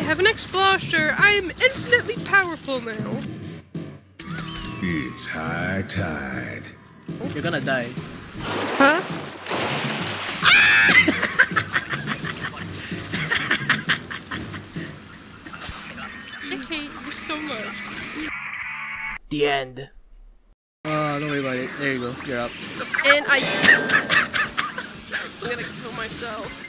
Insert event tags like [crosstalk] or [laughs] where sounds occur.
I have an Explosher! I am infinitely powerful now. It's high tide. You're gonna die. Huh? I hate you so much. The end. Oh, don't worry about it. There you go. You're up. And I. [laughs] I'm gonna kill myself.